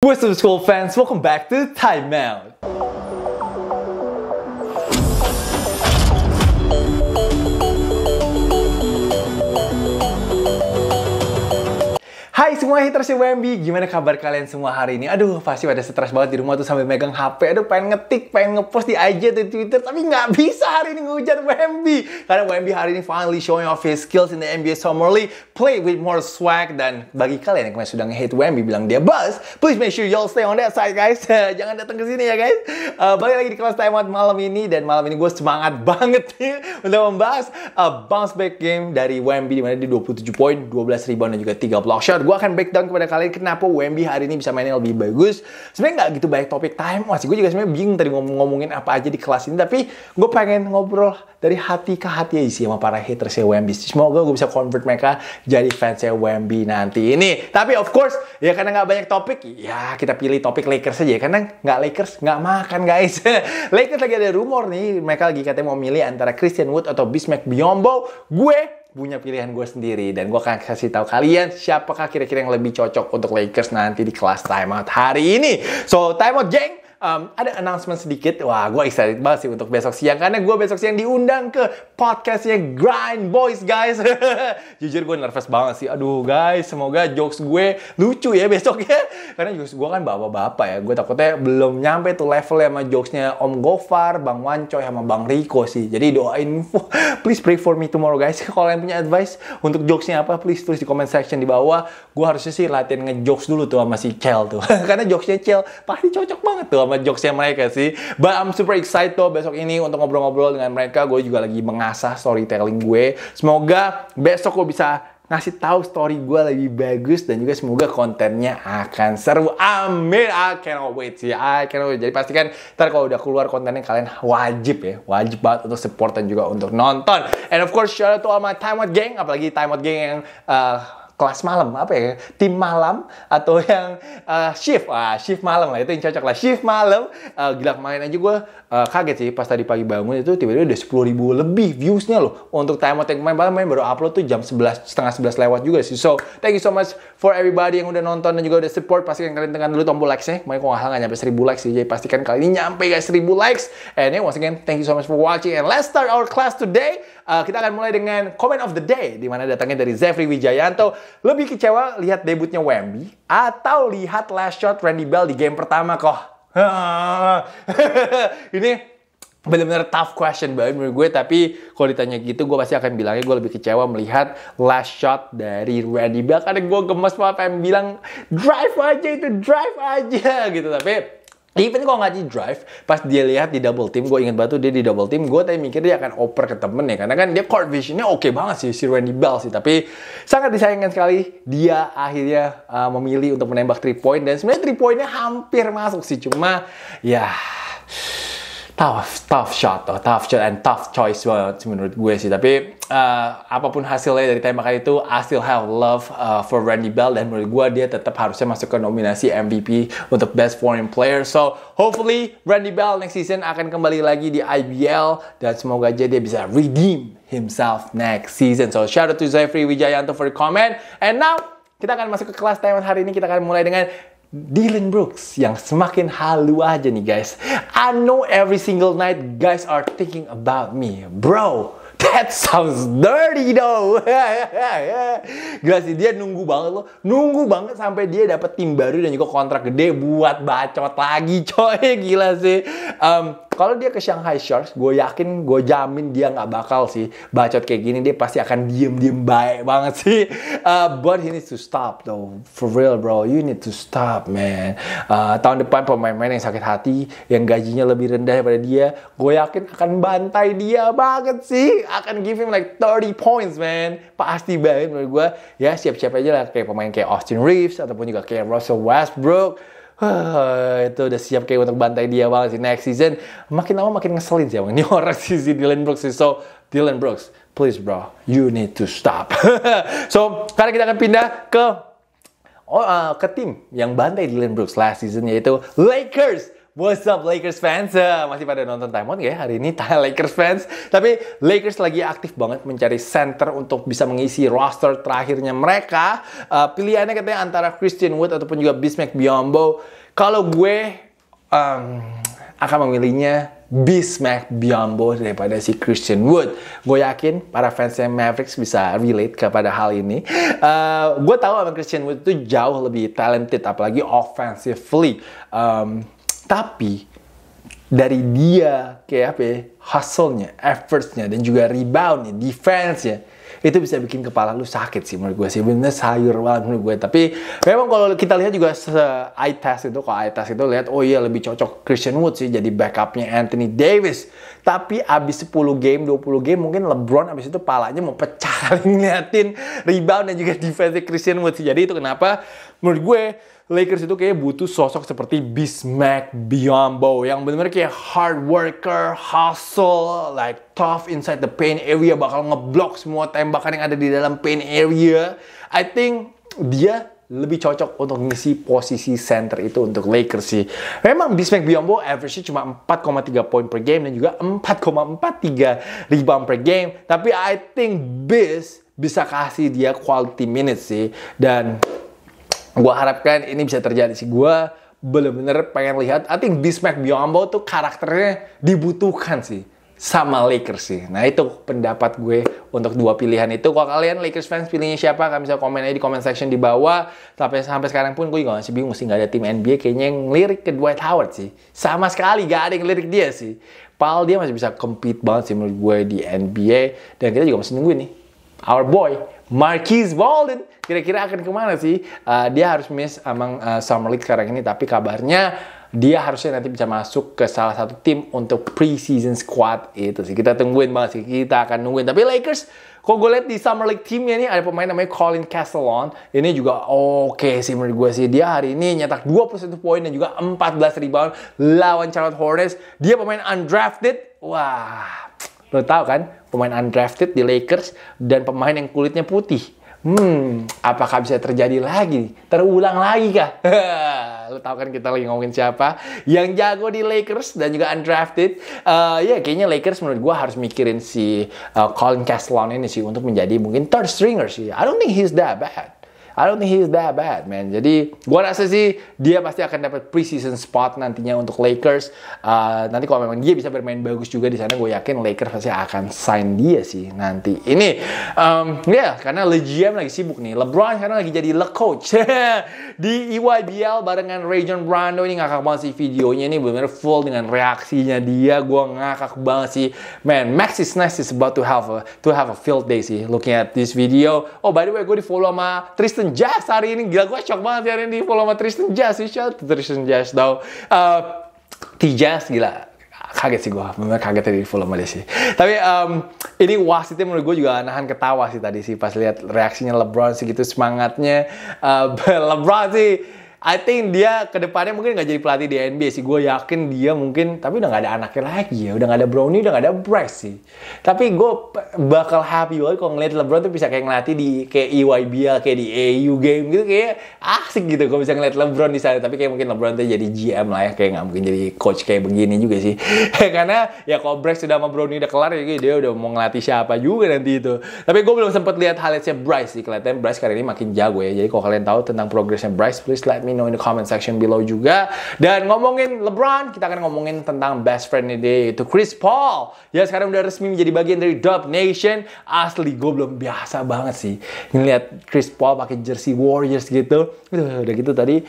What's up school fans, welcome back to Time semua haters WMB, gimana kabar kalian semua hari ini? Aduh, pasti pada stres banget di rumah tuh sambil megang HP. Aduh, pengen ngetik, pengen ngepost di IG atau Twitter, tapi nggak bisa hari ini ngehujat WMB. Karena WMB hari ini finally showing off his skills in the NBA Summer League, play with more swag, dan bagi kalian yang kemarin sudah nge-hate WMB bilang dia buzz, please make sure y'all stay on that side guys. Jangan datang ke sini ya guys. Uh, balik lagi di kelas time out malam ini, dan malam ini gue semangat banget nih untuk membahas uh, bounce back game dari WMB di dia 27 poin, 12 rebound, dan juga 3 block shot gue akan breakdown kepada kalian kenapa WMB hari ini bisa mainnya lebih bagus. Sebenarnya nggak gitu banyak topik time watch. Gue juga sebenarnya bingung tadi ngomong ngomongin apa aja di kelas ini. Tapi gue pengen ngobrol dari hati ke hati aja sih sama para haters ya WMB. Semoga gue bisa convert mereka jadi fans ya WMB nanti ini. Tapi of course, ya karena nggak banyak topik, ya kita pilih topik Lakers aja. Karena nggak Lakers, nggak makan guys. Lakers lagi ada rumor nih, mereka lagi katanya mau milih antara Christian Wood atau Bismack Biyombo. Gue punya pilihan gue sendiri dan gue akan kasih tahu kalian siapakah kira-kira yang lebih cocok untuk Lakers nanti di kelas timeout hari ini. So timeout geng, um, ada announcement sedikit. Wah, gue excited banget sih untuk besok siang karena gue besok siang diundang ke podcastnya Grind Boys guys. Jujur gue nervous banget sih. Aduh guys, semoga jokes gue lucu ya besok ya. Karena jokes gue kan bapak-bapak ya. Gue takutnya belum nyampe tuh level sama jokesnya Om Gofar, Bang Wancoy sama Bang Riko sih. Jadi doain, please pray for me tomorrow guys. Kalau kalian punya advice untuk jokesnya apa, please tulis di comment section di bawah. Gue harusnya sih latihan ngejokes dulu tuh sama si Cel tuh. Karena jokesnya Cel pasti cocok banget tuh sama jokesnya mereka sih. But I'm super excited tuh besok ini untuk ngobrol-ngobrol dengan mereka. Gue juga lagi mengasah storytelling gue. Semoga besok gue bisa ngasih tahu story gue lebih bagus dan juga semoga kontennya akan seru. Amin. I cannot wait sih. I cannot wait. Jadi pastikan ntar kalau udah keluar kontennya kalian wajib ya. Wajib banget untuk support dan juga untuk nonton. And of course shout out to all my Time Out Gang. Apalagi Time Out Gang yang uh, kelas malam apa ya tim malam atau yang uh, shift. Ah shift malam lah itu yang cocok lah. Shift malam uh, gila kemarin aja gue uh, kaget sih pas tadi pagi bangun itu tiba-tiba udah sepuluh ribu lebih viewsnya loh. Untuk time out yang kemarin main baru upload tuh jam sebelas setengah sebelas lewat juga sih. So thank you so much for everybody yang udah nonton dan juga udah support. Pastikan kalian tekan dulu tombol likes-nya. Kemarin kok nggak nyampe seribu likes sih. Jadi pastikan kali ini nyampe guys seribu likes. And yeah, once again thank you so much for watching. And let's start our class today uh, kita akan mulai dengan comment of the day di mana datangnya dari Zefri Wijayanto. Lebih kecewa lihat debutnya Wemby atau lihat last shot Randy Bell di game pertama kok? Ini benar-benar tough question banget menurut gue. Tapi kalau ditanya gitu gue pasti akan bilangnya gue lebih kecewa melihat last shot dari Randy Bell. Karena gue gemes banget pengen bilang drive aja itu drive aja gitu. Tapi Even kalau nggak di drive, pas dia lihat di double team, gue inget tuh dia di double team, gue tadi mikir dia akan oper ke temen ya, karena kan dia court visionnya oke okay banget sih si Randy Bell sih, tapi sangat disayangkan sekali dia akhirnya uh, memilih untuk menembak 3 point dan sebenarnya 3 pointnya hampir masuk sih, cuma ya tough, tough shot, oh, tough shot and tough choice banget menurut gue sih. Tapi uh, apa pun hasilnya dari tembakan itu, I still have love uh, for Randy Bell dan menurut gue dia tetap harusnya masuk ke nominasi MVP untuk Best Foreign Player. So hopefully Randy Bell next season akan kembali lagi di IBL dan semoga aja dia bisa redeem himself next season. So shout out to Zafri Wijayanto for the comment. And now kita akan masuk ke kelas time hari ini. Kita akan mulai dengan Dylan Brooks yang semakin halu aja nih guys. I know every single night guys are thinking about me. Bro, that sounds dirty though. Gila sih, dia nunggu banget loh. Nunggu banget sampai dia dapat tim baru dan juga kontrak gede buat bacot lagi coy. Gila sih. Um, kalau dia ke Shanghai Sharks, gue yakin, gue jamin dia nggak bakal sih bacot kayak gini. Dia pasti akan diem-diem baik banget sih. Uh, but he needs to stop though. For real bro, you need to stop man. Uh, tahun depan pemain-pemain yang sakit hati, yang gajinya lebih rendah daripada dia, gue yakin akan bantai dia banget sih. Akan give him like 30 points man. Pasti banget menurut gue. Ya siap-siap aja lah kayak pemain kayak Austin Reeves ataupun juga kayak Russell Westbrook itu udah siap kayak untuk bantai dia banget sih next season. Makin lama makin ngeselin sih ini orang sih si Dylan Brooks sih. So Dylan Brooks, please bro, you need to stop. so sekarang kita akan pindah ke oh, uh, ke tim yang bantai Dylan Brooks last season yaitu Lakers What's up Lakers fans? Uh, masih pada nonton Time Out ya hari ini Lakers fans. Tapi Lakers lagi aktif banget mencari center untuk bisa mengisi roster terakhirnya mereka. Uh, pilihannya katanya antara Christian Wood ataupun juga Bismack Biyombo. Kalau gue um, akan memilihnya Bismack Biyombo daripada si Christian Wood. Gue yakin para fansnya Mavericks bisa relate kepada hal ini. Uh, gue tahu sama Christian Wood itu jauh lebih talented, apalagi offensively. Um, tapi dari dia kayak apa ya, hustle-nya, efforts-nya, dan juga rebound-nya, defense-nya, itu bisa bikin kepala lu sakit sih menurut gue sih. Bener sayur banget menurut gue tapi memang kalau kita lihat juga eye test itu kalau eye test itu lihat oh iya lebih cocok Christian Wood sih jadi backupnya Anthony Davis. Tapi abis 10 game 20 game mungkin LeBron abis itu palanya mau pecah ngeliatin rebound dan juga defense Christian Wood sih. Jadi itu kenapa menurut gue Lakers itu kayak butuh sosok seperti Bismack Biyombo yang benar-benar kayak hard worker, hustle, like tough inside the paint area bakal ngeblok semua tembakan yang ada di dalam paint area. I think dia lebih cocok untuk ngisi posisi center itu untuk Lakers sih. Memang Bismack Biyombo average cuma 4,3 poin per game dan juga 4,43 rebound per game. Tapi I think Bis bisa kasih dia quality minutes sih. Dan gue harapkan ini bisa terjadi sih gue bener-bener pengen lihat I think Bismack Biyombo tuh karakternya dibutuhkan sih sama Lakers sih. Nah itu pendapat gue untuk dua pilihan itu. Kalau kalian Lakers fans pilihnya siapa? Kalian bisa komen aja di comment section di bawah. Sampai sampai sekarang pun gue juga masih bingung mesti nggak ada tim NBA kayaknya yang lirik ke Dwight Howard sih. Sama sekali gak ada yang lirik dia sih. Paul dia masih bisa compete banget sih menurut gue di NBA. Dan kita juga masih nungguin nih. Our boy Marquise Walden kira-kira akan ke mana sih? Uh, dia harus miss among uh, Summer League sekarang ini, tapi kabarnya dia harusnya nanti bisa masuk ke salah satu tim untuk preseason squad itu sih. Kita tungguin banget sih, kita akan nungguin. Tapi Lakers, kok gue lihat di Summer League timnya nih ada pemain namanya Colin Castellon. Ini juga oke okay sih menurut gue sih. Dia hari ini nyetak 21 poin dan juga 14 rebound lawan Charlotte Hornets. Dia pemain undrafted. Wah, Lo tau kan, pemain undrafted di Lakers dan pemain yang kulitnya putih. Hmm, apakah bisa terjadi lagi? Terulang lagi kah? Lo tau kan kita lagi ngomongin siapa? Yang jago di Lakers dan juga undrafted. Uh, ya kayaknya Lakers menurut gue harus mikirin si uh, Colin Castellon ini sih untuk menjadi mungkin third stringer sih. I don't think he's that bad. I don't think he's that bad, man. Jadi, gue rasa sih dia pasti akan dapat preseason spot nantinya untuk Lakers. Uh, nanti kalau memang dia bisa bermain bagus juga di sana, gue yakin Lakers pasti akan sign dia sih nanti. Ini, um, ya, yeah, karena Le GM lagi sibuk nih. LeBron karena lagi jadi le coach di EYBL barengan Rajon Rondo ini ngakak banget sih videonya ini benar full dengan reaksinya dia. Gue ngakak banget sih, man. Maxis Nice is about to have a to have a field day sih. Looking at this video. Oh, by the way, gue di follow sama Tristan Tristan Jazz hari ini. Gila gue shock banget hari ini follow sama Tristan Jazz. Shout Tristan Jazz tau. Uh, T-Jazz gila kaget sih gue, bener kaget tadi follow sama dia sih. Tapi um, ini wasitnya menurut gue juga nahan ketawa sih tadi sih pas lihat reaksinya LeBron sih gitu semangatnya. Uh, LeBron sih I think dia ke depannya mungkin nggak jadi pelatih di NBA sih. Gue yakin dia mungkin, tapi udah nggak ada anaknya lagi ya. Udah nggak ada Brownie, udah nggak ada Bryce sih. Tapi gue bakal happy banget kalau ngeliat LeBron tuh bisa kayak ngelatih di kayak EYBL, kayak di AU game gitu. Kayak asik gitu kalau bisa ngeliat LeBron di sana. Tapi kayak mungkin LeBron tuh jadi GM lah ya. Kayak nggak mungkin jadi coach kayak begini juga sih. Karena ya kalau Bryce sudah sama Brownie udah kelar ya dia udah mau ngelatih siapa juga nanti itu. Tapi gue belum sempat lihat highlightsnya Bryce sih. Kelihatan Bryce kali ini makin jago ya. Jadi kalau kalian tahu tentang progresnya Bryce, please let me know in the comment section below juga. Dan ngomongin LeBron, kita akan ngomongin tentang best friend dia yaitu Chris Paul. Ya sekarang udah resmi menjadi bagian dari Dub Nation. Asli gue belum biasa banget sih ngeliat Chris Paul pakai jersey Warriors gitu. Udah gitu tadi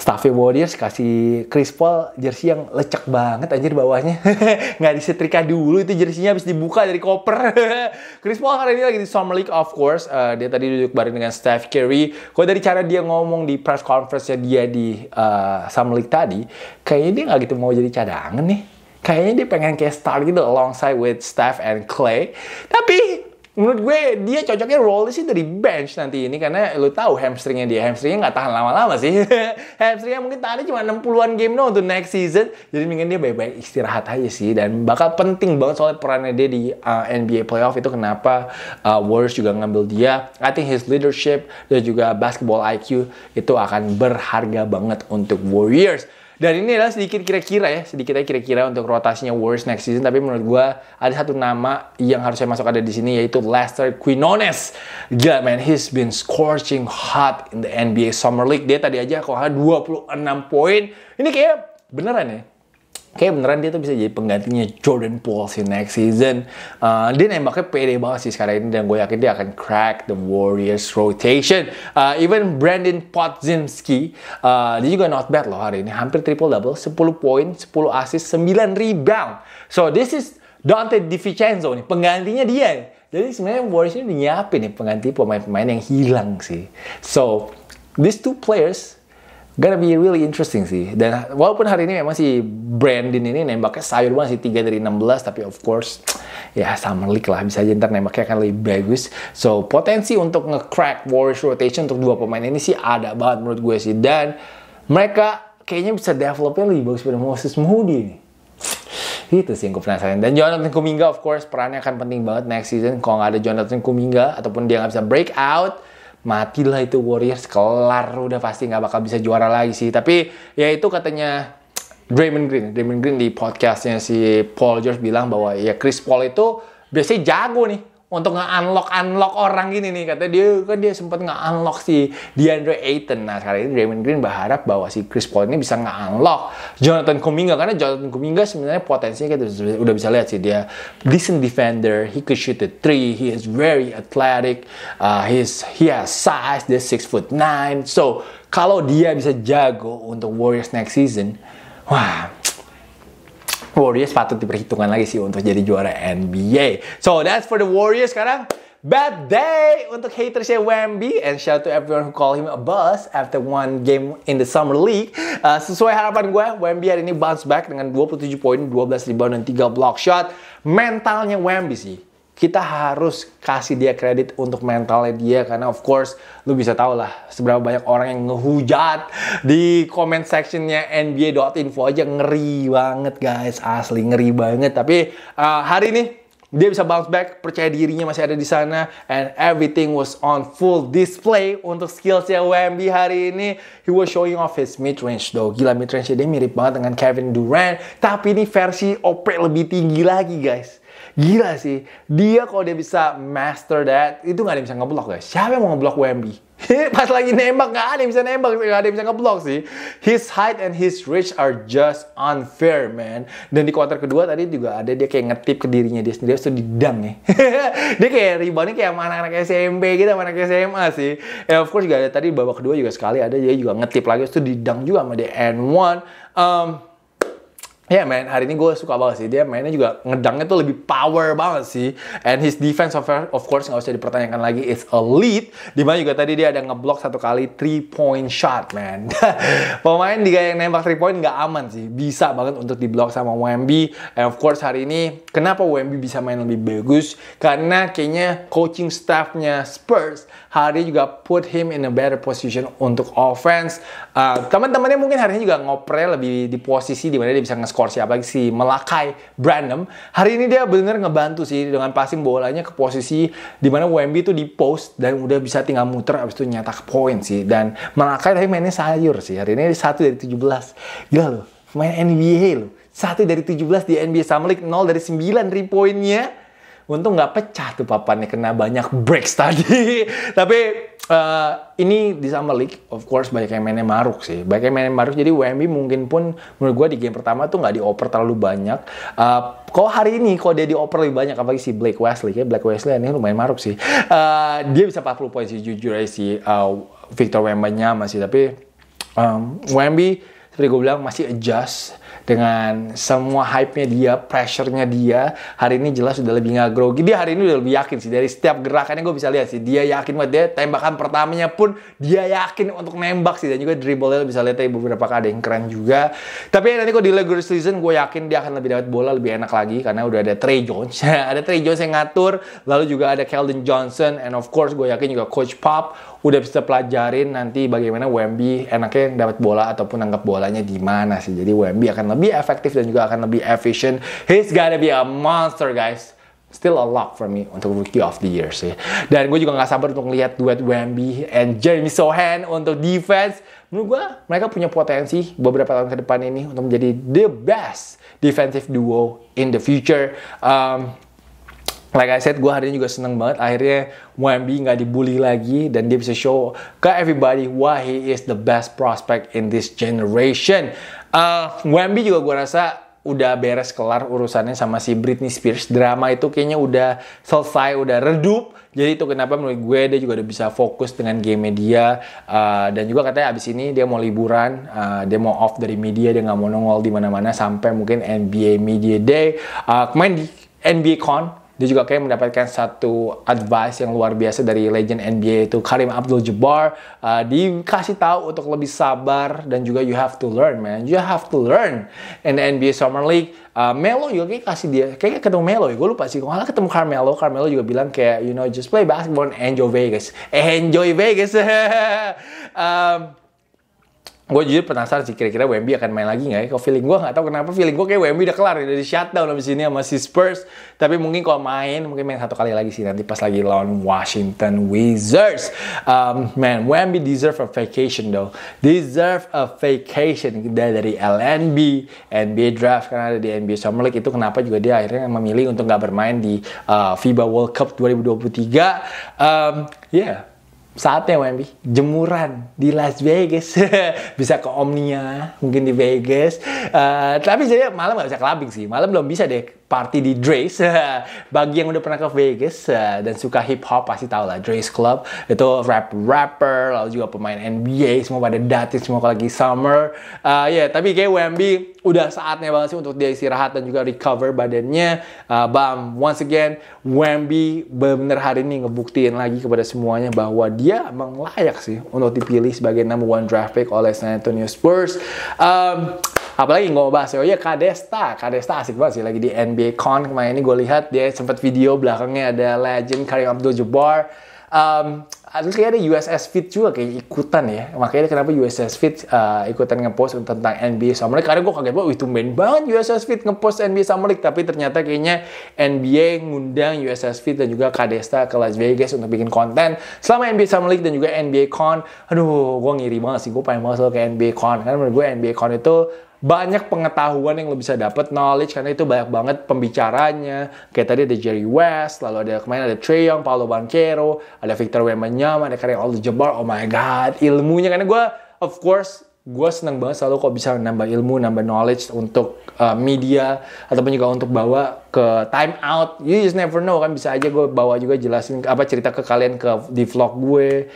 Staffy Warriors kasih Chris Paul jersey yang lecek banget anjir bawahnya. nggak disetrika dulu itu jersinya habis dibuka dari koper. Chris Paul hari ini lagi di Summer League of course. Uh, dia tadi duduk bareng dengan Steph Curry. Kalau dari cara dia ngomong di press conference dia di uh, Summer League tadi, kayaknya dia nggak gitu mau jadi cadangan nih. Kayaknya dia pengen kayak start gitu alongside with Steph and Clay. Tapi menurut gue dia cocoknya role sih dari bench nanti ini. Karena lu tahu hamstringnya dia. Hamstringnya nggak tahan lama-lama sih. Hamstringnya mungkin tahannya cuma 60-an game no untuk next season. Jadi mungkin dia baik-baik istirahat aja sih. Dan bakal penting banget soalnya perannya dia di uh, NBA playoff itu kenapa uh, Warriors juga ngambil dia. I think his leadership dan juga basketball IQ itu akan berharga banget untuk Warriors Dan ini adalah sedikit kira-kira ya, sedikit kira-kira untuk rotasinya Warriors next season. Tapi menurut gue ada satu nama yang harus saya masuk ada di sini yaitu Lester Quinones. Gila man, he's been scorching hot in the NBA Summer League. Dia tadi aja kok 26 poin. Ini kayak beneran ya kayak beneran dia tuh bisa jadi penggantinya Jordan Poole sih next season. Uh, dia nembaknya pede banget sih sekarang ini dan gue yakin dia akan crack the Warriors rotation. Uh, even Brandon Podzimski, uh, dia juga not bad loh hari ini. Hampir triple double, 10 poin, 10 assist, 9 rebound. So this is Dante DiVincenzo nih, penggantinya dia. Jadi sebenarnya Warriors ini nyiapin nih pengganti pemain-pemain yang hilang sih. So these two players gonna be really interesting sih. Dan walaupun hari ini memang si Brandon ini nembaknya sayur banget sih 3 dari 16 tapi of course ya summer league lah bisa aja ntar nembaknya akan lebih bagus. So potensi untuk nge-crack Warriors rotation untuk dua pemain ini sih ada banget menurut gue sih dan mereka kayaknya bisa developnya lebih bagus pada Moses Moody nih. Itu sih yang gue penasaran. Dan Jonathan Kuminga of course perannya akan penting banget next season. Kalau nggak ada Jonathan Kuminga ataupun dia nggak bisa break out, matilah itu Warriors kelar. Udah pasti nggak bakal bisa juara lagi sih. Tapi ya itu katanya Draymond Green. Draymond Green di podcastnya si Paul George bilang bahwa ya Chris Paul itu biasanya jago nih untuk nge-unlock unlock orang gini nih. Kata dia kan dia sempat nge-unlock si DeAndre Ayton. Nah sekarang ini Draymond Green berharap bahwa si Chris Paul ini bisa nge-unlock Jonathan Kuminga. Karena Jonathan Kuminga sebenarnya potensinya kita udah bisa lihat sih dia decent defender he could shoot the three he is very athletic uh, he's he has size dia six foot nine. So kalau dia bisa jago untuk Warriors next season wah Warriors patut diperhitungkan lagi sih untuk jadi juara NBA. So that's for the Warriors sekarang. Bad day untuk hatersnya Wemby and shout to everyone who call him a buzz after one game in the summer league. Uh, sesuai harapan gue, Wemby hari ini bounce back dengan 27 poin, 12 rebound dan 3 block shot. Mentalnya Wemby sih kita harus kasih dia kredit untuk mentalnya dia karena of course lu bisa tahu lah seberapa banyak orang yang ngehujat di comment sectionnya NBA.info aja. Ngeri banget guys. Asli ngeri banget. Tapi uh, hari ini dia bisa bounce back, percaya dirinya masih ada di sana, and everything was on full display untuk skillsnya WMB hari ini. He was showing off his mid range though. Gila mid range dia mirip banget dengan Kevin Durant, tapi ini versi OP lebih tinggi lagi guys. Gila sih. Dia kalau dia bisa master that, itu nggak ada yang bisa ngeblok guys. Siapa yang mau ngeblok Wemby? Pas lagi nembak, nggak ada yang bisa nembak, nggak ada yang bisa ngeblok sih. His height and his reach are just unfair, man. Dan di kuarter kedua tadi juga ada dia kayak ngetip ke dirinya dia sendiri, terus didang nih. dia kayak reboundnya kayak sama anak-anak SMP gitu, sama anak SMA sih. And of course juga ada tadi babak kedua juga sekali ada dia juga ngetip lagi, terus didang juga sama dia N1. Um, Ya yeah, man, hari ini gue suka banget sih. Dia mainnya juga ngedangnya tuh lebih power banget sih. And his defense of, of course nggak usah dipertanyakan lagi is elite. Di mana juga tadi dia ada ngeblok satu kali 3 point shot man. Pemain di yang nembak 3 point nggak aman sih. Bisa banget untuk diblok sama Wemby. And of course hari ini kenapa Wemby bisa main lebih bagus? Karena kayaknya coaching staffnya Spurs hari juga put him in a better position untuk offense. Uh, Teman-temannya mungkin hari ini juga ngoprek lebih di posisi di mana dia bisa nge skor siapa lagi si Melakai Branham. Hari ini dia benar ngebantu sih dengan passing bolanya ke posisi di mana WMB itu di post dan udah bisa tinggal muter abis itu nyetak poin sih. Dan Melakai tapi mainnya sayur sih. Hari ini satu dari 17. Gila loh, main NBA loh. Satu dari 17 di NBA Summer League, 0 dari 9 3 poinnya. Untung nggak pecah tuh papannya kena banyak breaks tadi. Tapi uh, ini di Summer League, of course banyak yang mainnya maruk sih. Banyak yang mainnya maruk, jadi WMB mungkin pun menurut gue di game pertama tuh nggak dioper terlalu banyak. Uh, kalau hari ini, kalau dia dioper lebih banyak, apalagi si Blake Wesley, ya Blake Wesley ini lumayan maruk sih. Uh, dia bisa 40 poin sih, jujur aja si uh, Victor Wembanya masih. Tapi um, WMB, seperti gue bilang, masih adjust dengan semua hype-nya dia, pressure-nya dia, hari ini jelas sudah lebih nggak grogi. Dia hari ini udah lebih yakin sih. Dari setiap gerakannya gue bisa lihat sih. Dia yakin banget. Dia tembakan pertamanya pun dia yakin untuk nembak sih. Dan juga dribble-nya bisa lihat ya beberapa kali ada yang keren juga. Tapi nanti kok di regular season gue yakin dia akan lebih dapat bola lebih enak lagi. Karena udah ada Trey Jones. ada Trey Jones yang ngatur. Lalu juga ada Keldon Johnson. And of course gue yakin juga Coach Pop udah bisa pelajarin nanti bagaimana Wemby enaknya dapat bola ataupun anggap bolanya di mana sih. Jadi Wemby akan lebih efektif dan juga akan lebih efisien. He's gotta be a monster guys. still a lock for me untuk Rookie of the Year sih. Dan gue juga gak sabar untuk melihat duet Wemby and Jeremy Sohan untuk defense. Menurut gue mereka punya potensi beberapa tahun ke depan ini untuk menjadi the best defensive duo in the future. Um, like I said, gue hari ini juga seneng banget. Akhirnya Wemby nggak dibully lagi dan dia bisa show ke everybody why he is the best prospect in this generation. Uh, Wemby juga gue rasa udah beres kelar urusannya sama si Britney Spears. Drama itu kayaknya udah selesai, udah redup. Jadi itu kenapa menurut gue dia juga udah bisa fokus dengan game media uh, dan juga katanya abis ini dia mau liburan, uh, dia mau off dari media, dia nggak mau nongol di mana-mana sampai mungkin NBA Media Day. Uh, kemarin di NBA Con dia juga kayak mendapatkan satu advice yang luar biasa dari legend NBA itu Karim Abdul-Jabbar. Uh, dikasih tahu untuk lebih sabar dan juga you have to learn man. You have to learn in the NBA Summer League. Uh, Melo juga kayak kasih dia kayak ketemu Melo ya gue lupa sih. Malah ketemu Carmelo. Carmelo juga bilang kayak you know just play basketball and enjoy Vegas. Enjoy Vegas. Um, gue jujur penasaran sih kira-kira Wemby akan main lagi nggak ya? Kalau feeling gue nggak tahu kenapa feeling gue kayak Wemby udah kelar ya dari shutdown habis ini sama si Spurs. Tapi mungkin kalau main mungkin main satu kali lagi sih nanti pas lagi lawan Washington Wizards. Um, man, Wemby deserve a vacation though. Deserve a vacation dari LNB, NBA Draft karena ada di NBA Summer League itu kenapa juga dia akhirnya memilih untuk nggak bermain di uh, FIBA World Cup 2023. Um, yeah, saatnya Wemby jemuran di Las Vegas. Bisa ke Omnia mungkin di Vegas. Uh, tapi jadi malam nggak bisa clubbing sih. Malam belum bisa deh party di Dre's. Bagi yang udah pernah ke Vegas uh, dan suka hip hop pasti tahu lah Dre's Club itu rap rapper lalu juga pemain NBA semua pada datang semua lagi summer. Uh, ya yeah, tapi kayak Wemby udah saatnya banget sih untuk dia istirahat dan juga recover badannya. Uh, bam once again Wemby bener hari ini ngebuktiin lagi kepada semuanya bahwa dia emang layak sih untuk dipilih sebagai number one draft pick oleh San Antonio Spurs. Um, apalagi nggak mau bahas oh ya Kadesta. Kadesta asik banget sih lagi di NBA Con kemarin. Ini gue lihat dia sempat video belakangnya ada legend Karim Abdul-Jabbar. Um, terus kayak ada USS Fit juga kayak ikutan ya. Makanya kenapa USS Fit uh, ikutan ngepost tentang NBA Summer League. Karena gue kaget banget itu main banget USS Fit ngepost NBA Summer League. Tapi ternyata kayaknya NBA ngundang USS Fit dan juga Kadesta ke Las Vegas untuk bikin konten selama NBA Summer League dan juga NBA Con. Aduh gue ngiri banget sih. Gue pengen banget ke NBA Con. Karena menurut gue NBA Con itu banyak pengetahuan yang lo bisa dapat knowledge karena itu banyak banget pembicaranya kayak tadi ada Jerry West lalu ada kemarin ada Trey Young, Paulo Banquero ada Victor Wembanyama ada Karim Abdul-Jabbar oh my god ilmunya karena gue of course gue seneng banget selalu kok bisa nambah ilmu, nambah knowledge untuk uh, media ataupun juga untuk bawa ke time out. You just never know kan bisa aja gue bawa juga jelasin apa cerita ke kalian ke di vlog gue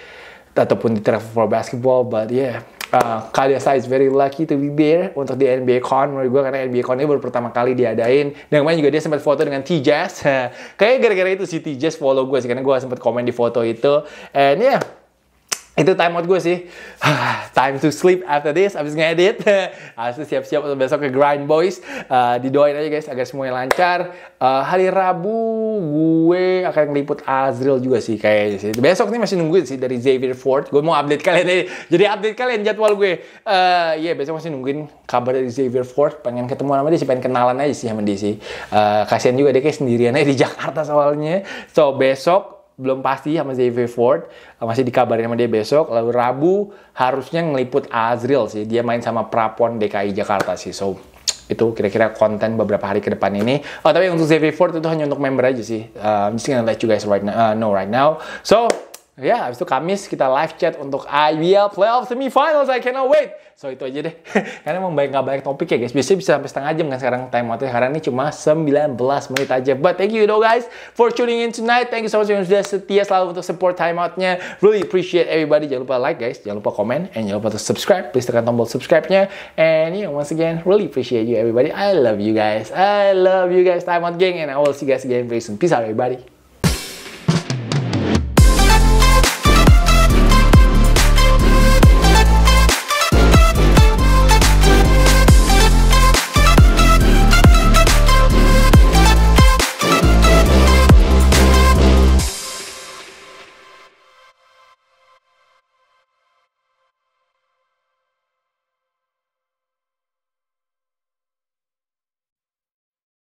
ataupun di Travel for Basketball. But yeah, uh, Kaliasa is very lucky to be there untuk di NBA Con. Menurut gue karena NBA Con ini baru pertama kali diadain. Dan kemarin juga dia sempat foto dengan T-Jazz. Kayaknya gara-gara itu si T-Jazz follow gue sih karena gue sempat komen di foto itu. And yeah itu time out gue sih. time to sleep after this, abis ngedit. Habis itu siap-siap untuk besok ke grind boys. Uh, didoain aja guys agar semuanya lancar. Uh, hari Rabu gue akan ngeliput Azril juga sih kayaknya sih. Besok nih masih nungguin sih dari Xavier Ford. Gue mau update kalian ini. Jadi update kalian jadwal gue. Uh, iya yeah, besok masih nungguin kabar dari Xavier Ford. Pengen ketemu sama dia sih, pengen kenalan aja sih sama dia sih. Uh, kasian juga dia kayak sendirian aja di Jakarta soalnya. So besok belum pasti sama Xavier Ford masih dikabarin sama dia besok. Lalu Rabu harusnya ngeliput Azril sih. Dia main sama Prapon DKI Jakarta sih. So itu kira-kira konten beberapa hari ke depan ini. Oh tapi untuk Xavier Ford itu hanya untuk member aja sih. Uh, I'm just gonna let you guys right now, uh, know right now. So Ya, habis itu Kamis kita live chat untuk IBL Playoff Semifinals. I cannot wait. So itu aja deh. Karena emang banyak nggak banyak topik ya guys. Biasanya bisa sampai setengah jam kan sekarang time outnya. Karena ini cuma 19 menit aja. But thank you though guys for tuning in tonight. Thank you so much yang sudah setia selalu untuk support time outnya. Really appreciate everybody. Jangan lupa like guys. Jangan lupa komen. And jangan lupa untuk subscribe. Please tekan tombol subscribe-nya. And yeah, once again, really appreciate you everybody. I love you guys. I love you guys. Time out gang. And I will see you guys again very soon. Peace out everybody.